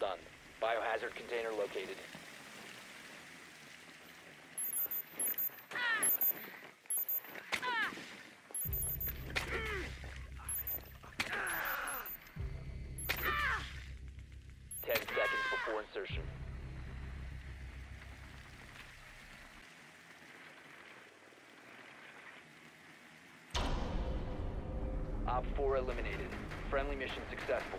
done. Biohazard container located. Ten seconds before insertion. Op 4 eliminated. Friendly mission successful.